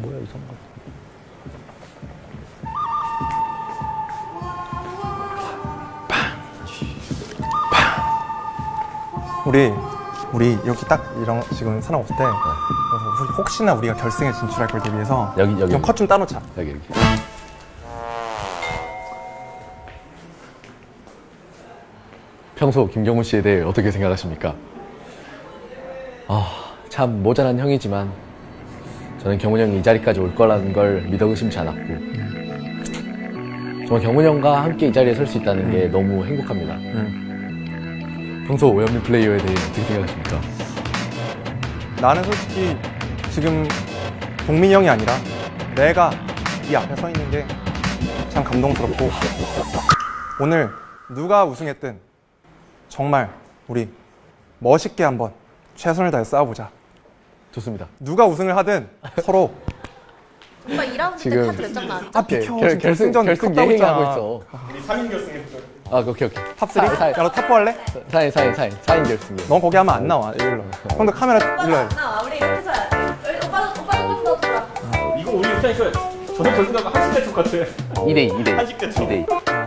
뭐야 이상한 거. 우리 우리 이렇게 딱 이런 지금 사람 없을 때 그래서 우리 혹시나 우리가 결승에 진출할 걸 대비해서 여기, 여기. 좀컷좀 따놓자. 여기 여기. 평소 김경문 씨에 대해 어떻게 생각하십니까? 아, 참 모자란 형이지만 저는 경문 형이 이 자리까지 올 거라는 걸 믿어 의심치 않았고 정말 경문 형과 함께 이 자리에 설 수 있다는 게 너무 행복합니다. 평소 오현민 플레이어에 대해 어떻게 생각하십니까? 나는 솔직히 지금 동민이 형이 아니라 내가 이 앞에 서 있는 게 참 감동스럽고 오늘 누가 우승했든 정말 우리 멋있게 한번 최선을 다해 싸워보자. 좋습니다. 누가 우승을 하든 서로 오빠 2라운드 때 지금- 카드 몇장 나왔죠? 아 비켜 결, 결승 결승전 결승 컸다고 예행 하고 했잖아. 있어. 우리 3인 결승했어. 아, 오케이 오케이. 탑3? 사- 야너 탑4 할래? 4인 4인 4인 4인 결승이요. 넌 거기 하면 안 나와 일로 형도 카메라 일로 해나 우리 이렇게 해서 우리 오빠도 오빠도 좀더 돌아. 이거 우리 입장에서 저는 결승하고 한식 대첩 같아. 2대2 2대2. 한식 대첩. 2대2.